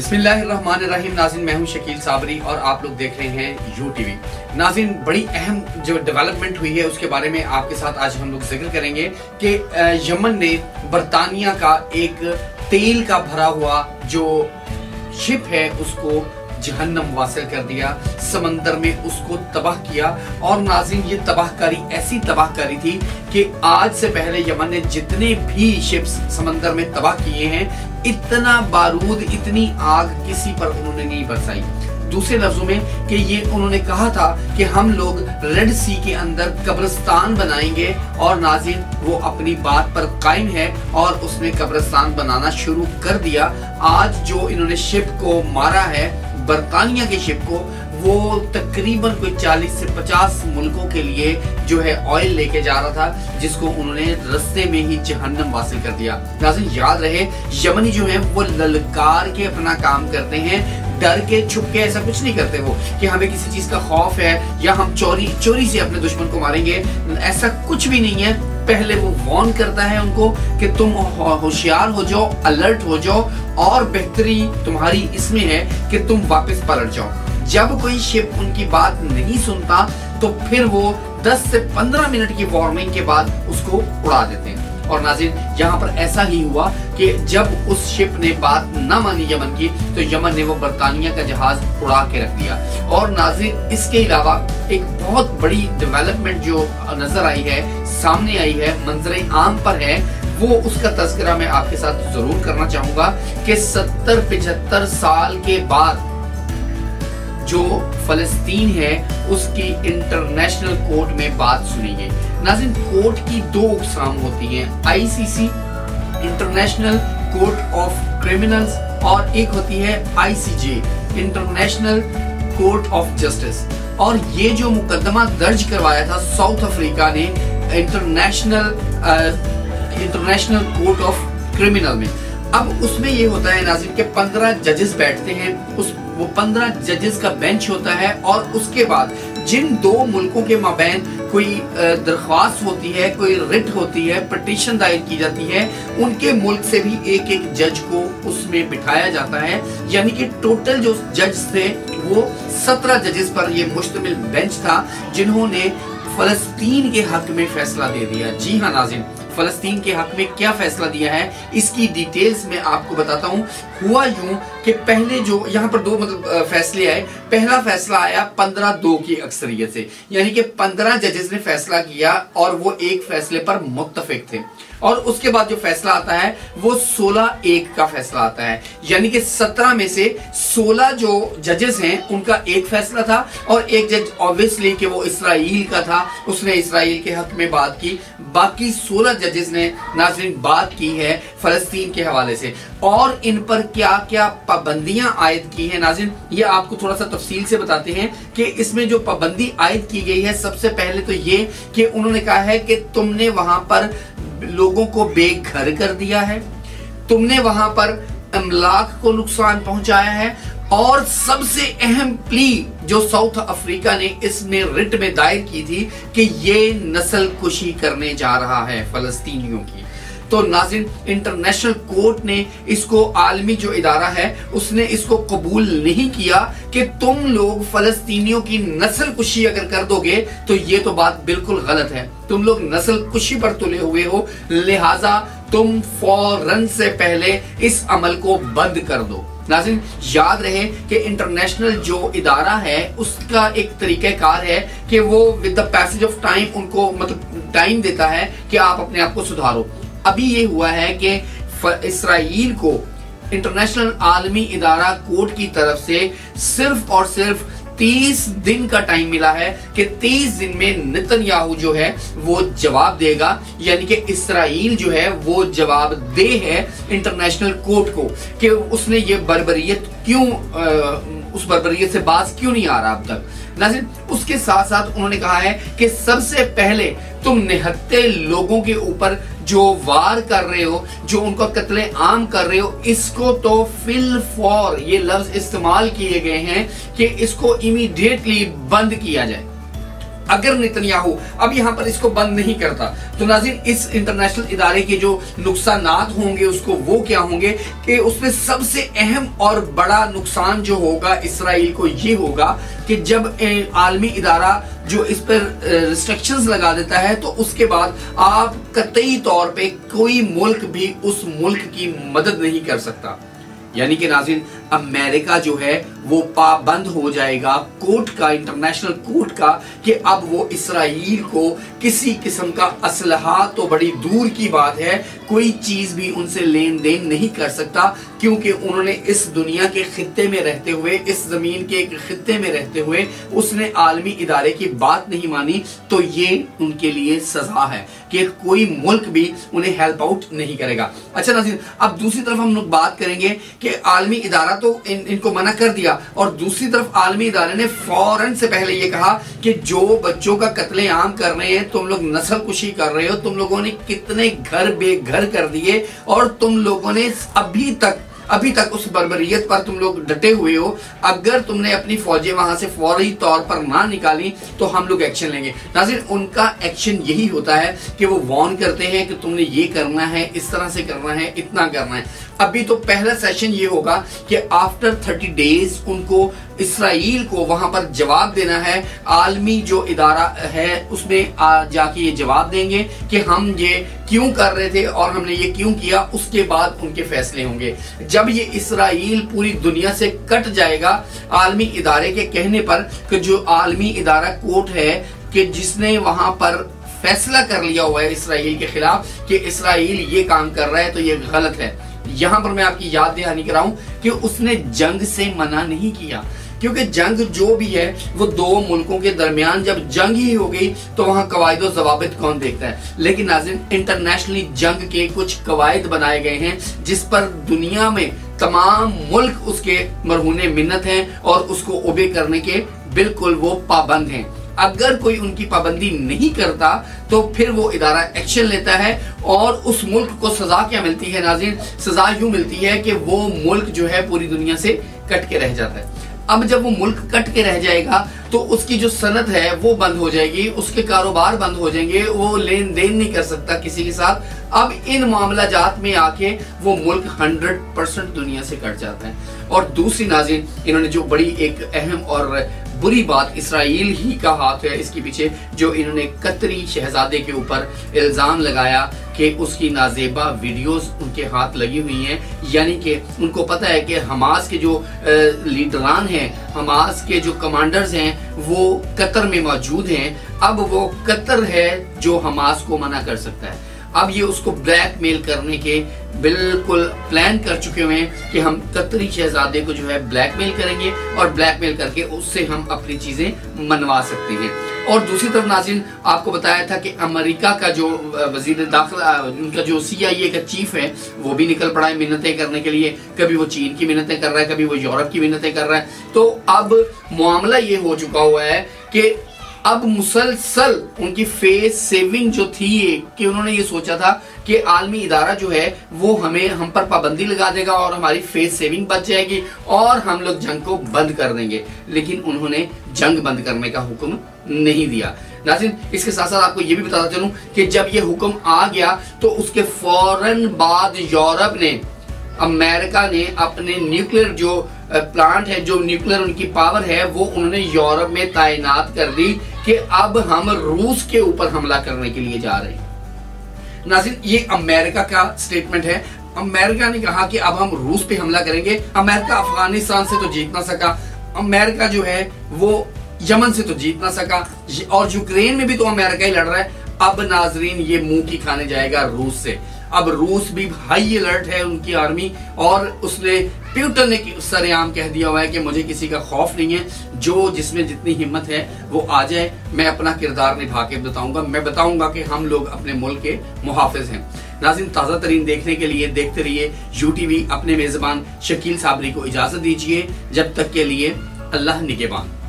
बिस्मिल्लाहिर्रहमानिर्रहीम। नाजिन, मैं हूँ शकील साबरी और आप लोग देख रहे हैं यू टीवी नाजिन, बड़ी अहम जो डेवलपमेंट हुई है, उसके बारे में आपके साथ आज हम लोग ज़िक्र करेंगे कि यमन ने बरतानिया का एक तेल का भरा हुआ जो शिप है, उसको जहन्नम वासिल कर दिया। समंदर में उसको तबाह किया और नाजिन ये तबाहकारी, ऐसी तबाहकारी थी कि आज से पहले यमन ने जितने भी शिप्स समंदर में तबाह किए हैं, इतना बारूद, इतनी आग किसी पर उन्होंने नहीं बरसाई। दूसरे लफ्जों में कि ये उन्होंने कहा था कि हम लोग रेड सी के अंदर कब्रिस्तान बनाएँगे और नाजिन, वो अपनी बात पर कायम है और उसने कब्रिस्तान बनाना शुरू कर दिया। आज जो इन्होंने शिप को मारा है बरतानिया के शिप को, वो तकरीबन कोई 40 से 50 मुल्कों के लिए जो है ऑयल लेके जा रहा था, जिसको उन्होंने रस्ते में ही जहन्नम हासिल कर दिया। नाजिन याद रहे, यमनी जो है, वो ललकार के अपना काम करते हैं, डर के, छुप के, ऐसा कुछ नहीं करते वो, कि हमें किसी चीज़ का खौफ है, या हम चोरी चोरी से अपने दुश्मन को मारेंगे, ऐसा कुछ भी नहीं है। पहले वो वॉर्न करता है उनको कि तुम होशियार हो जाओ अलर्ट हो जाओ और बेहतरी तुम्हारी इसमें है कि तुम वापस पलट जाओ। जब कोई शिप उनकी बात नहीं सुनता तो फिर वो 10 से 15 मिनट की वार्निंग के बाद उसको उड़ा देते हैं। और नाजिर, यहाँ पर ऐसा ही हुआ कि जब उस शिप ने बात न मानी यमन की तो यमन ने वो बरतानिया का जहाज़ उड़ा के रख दिया। और नाजिर, इसके अलावा एक बहुत बड़ी डेवलपमेंट जो नज़र आई है, सामने आई है, मंजर आम पर है, वो उसका तस्करा मैं आपके साथ ज़रूर करना चाहूँगा कि सत्तर पिछहत्तर साल के बाद जो फलस्तीन है, उसकी इंटरनेशनल कोर्ट में बात सुनी गई नाजिन कोर्ट की दो उकसाम होती हैं। ICC international court of criminals और एक होती है ICJ international court of justice और ये जो मुकदमा दर्ज करवाया था साउथ अफ्रीका ने international international court of criminal में। अब उसमें ये होता है, नाजिन, के पंद्रह जजेस बैठते हैं, उस वो पंद्रह जजेस का बेंच होता है और उसके बाद जिन दो मुल्कों के माबेन कोई दरख्वास्त होती है, कोई रिट होती है पटिशन दायर की जाती है, उनके मुल्क से भी एक एक जज को उसमें बिठाया जाता है। यानी कि टोटल जो जज थे, वो सत्रह जजेस पर ये मुश्तमिल बेंच था, जिन्होंने फलस्तीन के हक में फैसला दे दिया। जी हाँ नाजिम फलस्तीन के हक में क्या फैसला दिया है? इसकी डिटेल्स में आपको बताता हूँ। हुआ यूँ कि पहले जो, यहाँ पर दो मतलब फैसले आए। पहला फैसला आया पंद्रह दो की अक्सरियत से। यानी कि पंद्रह जजेस ने फैसला किया और वो एक फैसले पर मुतफिक थे। और उसके बाद जो फैसला आता है, वो 16 एक का फैसला आता है। यानी कि 17 में से 16 जो जजेस हैं, उनका एक फैसला था और एक जज ऑब्वियसली कि वो इसराइल का था। उसने इसराइल के हक में बात की। बाकी 16 जजेस ने नाजरीन, बात की है फलस्तीन के हवाले से। और इन पर क्या क्या पाबंदियाँ आयद की है नाजिन ये आपको थोड़ा सा तफसील से बताते हैं कि इसमें जो पाबंदी आयद की गई है, सबसे पहले तो ये कि उन्होंने कहा है कि तुमने वहाँ पर लोगों को बेघर कर दिया है। तुमने वहाँ पर अमलाक को नुकसान पहुँचाया है। और सबसे अहम प्ली जो साउथ अफ्रीका ने इसमें रिट में दायर की थी कि ये नस्ल कुशी करने जा रहा है फलस्तीनियों की। तो नाजिन इंटरनेशनल कोर्ट ने इसको आलमी जो इदारा है, उसने इसको कबूल नहीं किया कि तुम लोग फलस्तीनियों की नस्ल कुशी अगर कर दोगे तो ये तो बात बिल्कुल गलत है। तुम लोग नस्ल कुशी पर तुले हुए हो, लिहाजा तुम फ़ौरन से पहले इस अमल को बंद कर दो। नाजिन, याद रहे कि इंटरनेशनल जो इदारा है, उसका एक तरीक़ाकार है कि वो with the passage of time उनको मतलब टाइम देता है कि आप अपने आप को सुधारो। अभी ये हुआ है कि इसराइल को इंटरनेशनल आलमी इदारा कोर्ट की तरफ़ से सिर्फ़ और सिर्फ़ तीस दिन का टाइम मिला है कि तीस दिन में नितन जो है, वो जवाब देगा। यानी कि इसराइल जो है, वो जवाब दे है इंटरनेशनल कोर्ट को कि उसने ये बर्बरियत क्यों उस बर्बरियत से बाज क्यों नहीं आ रहा अब तक? नाजिन, उसके साथ साथ उन्होंने कहा है कि सबसे पहले तुम निहत्ते लोगों के ऊपर जो वार कर रहे हो, जो उनको कत्ले आम कर रहे हो, इसको तो फिल फॉर ये लफ्ज इस्तेमाल किए गए हैं कि इसको इमीडिएटली बंद किया जाए। अगर नितनियाहू अब यहाँ पर इसको बंद नहीं करता तो नाजिन, इस इंटरनेशनल इदारे के जो नुकसान होंगे, उसको वो क्या होंगे कि उसमें सबसे अहम और बड़ा नुकसान जो होगा इसराइल को ये होगा कि जब आलमी इदारा जो इस पर रिस्ट्रिक्शंस लगा देता है तो उसके बाद आप कतई तौर पे कोई मुल्क भी उस मुल्क की मदद नहीं कर सकता। यानी कि नाजिन अमेरिका जो है, वो पाबंद हो जाएगा कोर्ट का, इंटरनेशनल कोर्ट का, कि अब वो इसराइल को किसी किस्म का असलहा तो बड़ी दूर की बात है, कोई चीज़ भी उनसे लेन देन नहीं कर सकता। क्योंकि उन्होंने इस दुनिया के खत्ते में रहते हुए इस ज़मीन के एक खत्ते में रहते हुए उसने आलमी इदारे की बात नहीं मानी तो ये उनके लिए सजा है कि कोई मुल्क भी उन्हें हेल्प आउट नहीं करेगा। अच्छा नाजिन अब दूसरी तरफ़ हम लोग बात करेंगे कि आलमी इदारा तो इन, इनको मना कर दिया और दूसरी तरफ़ आलमी इदारे ने फ़ौरन से पहले ये कहा कि जो बच्चों का कत्ले आम कर रहे हैं तुम लोग नस्ल कुशी कर रहे हो तुम लोगों ने कितने घर बेघर कर दिए और तुम लोगों ने अभी तक अभी तक उस बर्बरियत पर तुम लोग डटे हुए हो। अगर तुमने अपनी फौजें वहाँ से फौरी तौर पर ना निकाली तो हम लोग एक्शन लेंगे। नाजिर, उनका एक्शन यही होता है कि वो वॉर्न करते हैं कि तुमने ये करना है, इस तरह से करना है, इतना करना है। अभी तो पहला सेशन ये होगा कि आफ्टर थर्टी डेज़ उनको इसराइल को वहाँ पर जवाब देना है। आलमी जो इदारा है, उसमें जाके ये जवाब देंगे कि हम ये क्यों कर रहे थे और हमने ये क्यों किया, उसके बाद उनके फैसले होंगे। जब ये इसराइल पूरी दुनिया से कट जाएगा, आलमी इदारे के कहने पर कि जो आलमी इदारा कोर्ट है कि जिसने वहाँ पर फैसला कर लिया हुआ है इसराइल के खिलाफ कि इसराइल ये काम कर रहा है तो ये गलत है। यहाँ पर मैं आपकी याद दहानी कराऊं कि उसने जंग से मना नहीं किया। क्योंकि जंग जो भी है, वो दो मुल्कों के दरमियान जब जंग ही हो गई तो वहाँ कवायद जवाबित कौन देखता है? लेकिन नाजिन इंटरनेशनली जंग के कुछ कवायद बनाए गए हैं, जिस पर दुनिया में तमाम मुल्क उसके मरहूने मिन्नत हैं और उसको ओबे करने के बिल्कुल वो पाबंद हैं। अगर कोई उनकी पाबंदी नहीं करता तो फिर वो इदारा एक्शन लेता है और उस मुल्क को सजा क्या मिलती है नाजिन सजा यूँ मिलती है कि वो मुल्क जो है पूरी दुनिया से कट के रह जाता है। अब जब वो मुल्क कट के रह जाएगा तो उसकी जो सनत है, वो बंद हो जाएगी, उसके कारोबार बंद हो जाएँगे, वो लेन देन नहीं कर सकता किसी के साथ। अब इन मामला जात में आके वो मुल्क हंड्रेड परसेंट दुनिया से कट जाता है। और दूसरी नाजिन, इन्होंने जो बड़ी एक अहम और बुरी बात इसराइल ही का हाथ है, इसके पीछे जो इन्होंने कतरी शहजादे के ऊपर इल्ज़ाम लगाया कि उसकी नाजेबा वीडियोस उनके हाथ लगी हुई हैं। यानी कि उनको पता है कि हमास के जो लीडरान हैं, हमास के जो कमांडर्स हैं, वो कतर में मौजूद हैं। अब वो कतर है जो हमास को मना कर सकता है। अब ये उसको ब्लैकमेल करने के बिल्कुल प्लान कर चुके हुए हैं कि हम कतरी शहजादे को जो है ब्लैकमेल करेंगे और ब्लैकमेल करके उससे हम अपनी चीज़ें मनवा सकते हैं। और दूसरी तरफ़ नाजिन आपको बताया था कि अमेरिका का जो वज़ीर दाखिला उनका जो सी आई ए का चीफ है, वो भी निकल पड़ा है मिन्नतें करने के लिए। कभी वो चीन की मिन्नतें कर रहा है, कभी वो यूरोप की मिन्नतें कर रहा है। तो अब मामला ये हो चुका हुआ है कि अब मुसलसल उनकी फेस सेविंग जो थी कि उन्होंने ये सोचा था कि आलमी इदारा जो है, वो हमें हम पर पाबंदी लगा देगा और हमारी फेस सेविंग बच जाएगी और हम लोग जंग को बंद कर देंगे। लेकिन उन्होंने जंग बंद करने का हुक्म नहीं दिया। नाजिन, इसके साथ साथ आपको ये भी बताता चलूँ कि जब ये हुक्म आ गया तो उसके फ़ौरन बाद यूरोप ने, अमेरिका ने अपने न्यूक्लियर जो प्लांट है, जो न्यूक्लियर उनकी पावर है, वो उन्होंने यूरोप में तैनात कर दी कि अब हम रूस के ऊपर हमला करने के लिए जा रहे हैं। नाजिन, ये अमेरिका का स्टेटमेंट है। अमेरिका ने कहा कि अब हम रूस पे हमला करेंगे। अमेरिका अफ़गानिस्तान से तो जीत ना सका। अमेरिका जो है, वो यमन से तो जीत ना सका। और यूक्रेन में भी तो अमेरिका ही लड़ रहा है। अब नाजरीन, ये मुँह की खाने जाएगा रूस से। अब रूस भी हाई अलर्ट है उनकी आर्मी और उसने प्यूटन ने सरेआम कह दिया हुआ है कि मुझे किसी का खौफ नहीं है। जो जिसमें जितनी हिम्मत है, वो आ जाए। मैं अपना किरदार निभा के बताऊँगा। मैं बताऊँगा कि हम लोग अपने मुल्क के मुहाफिज हैं। नाजिन ताज़ा तरीन देखने के लिए देखते रहिए। यू टीवी अपने मेज़बान शकील साबरी को इजाज़त दीजिए, जब तक के लिए अल्लाह निगेबान।